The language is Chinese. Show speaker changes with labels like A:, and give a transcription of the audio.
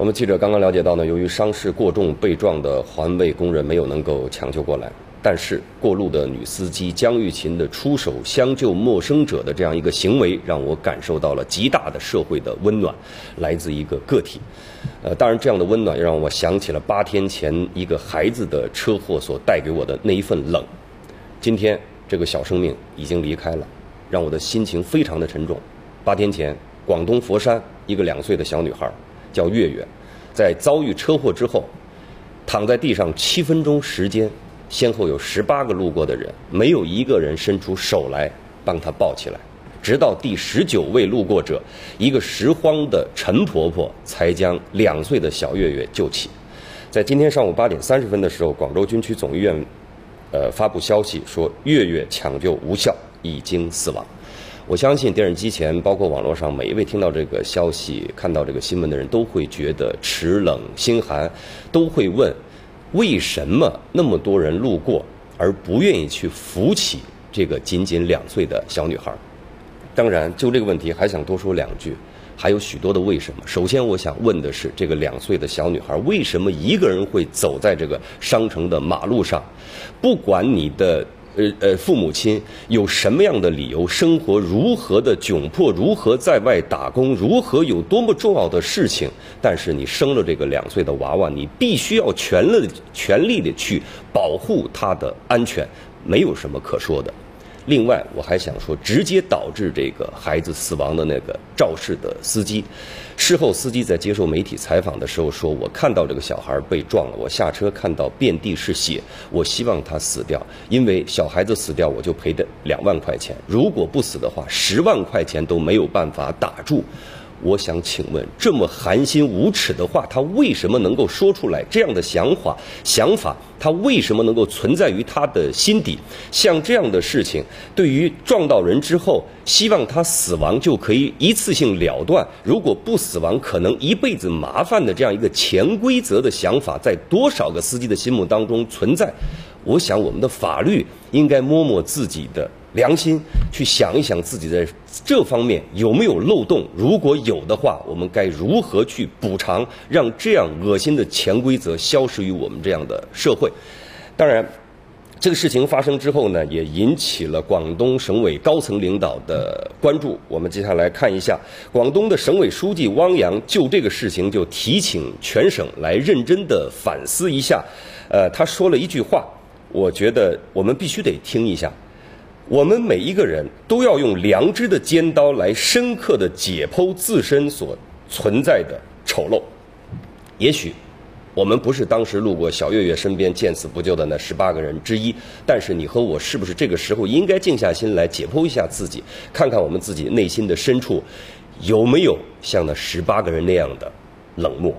A: 我们记者刚刚了解到呢，由于伤势过重，被撞的环卫工人没有能够抢救过来。但是过路的女司机江玉琴的出手相救陌生者的这样一个行为，让我感受到了极大的社会的温暖，来自一个个体。呃，当然这样的温暖也让我想起了八天前一个孩子的车祸所带给我的那一份冷。今天这个小生命已经离开了，让我的心情非常的沉重。八天前，广东佛山一个两岁的小女孩叫月月，在遭遇车祸之后，躺在地上七分钟时间。先后有十八个路过的人，没有一个人伸出手来帮他抱起来，直到第十九位路过者，一个拾荒的陈婆婆才将两岁的小月月救起。在今天上午八点三十分的时候，广州军区总医院，呃，发布消息说月月抢救无效，已经死亡。我相信电视机前，包括网络上每一位听到这个消息、看到这个新闻的人都会觉得齿冷心寒，都会问。为什么那么多人路过而不愿意去扶起这个仅仅两岁的小女孩？当然，就这个问题还想多说两句，还有许多的为什么。首先，我想问的是，这个两岁的小女孩为什么一个人会走在这个商城的马路上？不管你的。呃呃，父母亲有什么样的理由？生活如何的窘迫？如何在外打工？如何有多么重要的事情？但是你生了这个两岁的娃娃，你必须要全力全力的去保护他的安全，没有什么可说的。另外，我还想说，直接导致这个孩子死亡的那个肇事的司机，事后司机在接受媒体采访的时候说：“我看到这个小孩被撞了，我下车看到遍地是血，我希望他死掉，因为小孩子死掉我就赔的两万块钱，如果不死的话，十万块钱都没有办法打住。”我想请问，这么寒心无耻的话，他为什么能够说出来？这样的想法，想法，他为什么能够存在于他的心底？像这样的事情，对于撞到人之后，希望他死亡就可以一次性了断，如果不死亡，可能一辈子麻烦的这样一个潜规则的想法，在多少个司机的心目当中存在？我想，我们的法律应该摸摸自己的。良心去想一想自己在这方面有没有漏洞，如果有的话，我们该如何去补偿，让这样恶心的潜规则消失于我们这样的社会？当然，这个事情发生之后呢，也引起了广东省委高层领导的关注。我们接下来看一下，广东的省委书记汪洋就这个事情就提请全省来认真的反思一下。呃，他说了一句话，我觉得我们必须得听一下。我们每一个人都要用良知的尖刀来深刻的解剖自身所存在的丑陋。也许我们不是当时路过小月月身边见死不救的那十八个人之一，但是你和我是不是这个时候应该静下心来解剖一下自己，看看我们自己内心的深处有没有像那十八个人那样的冷漠？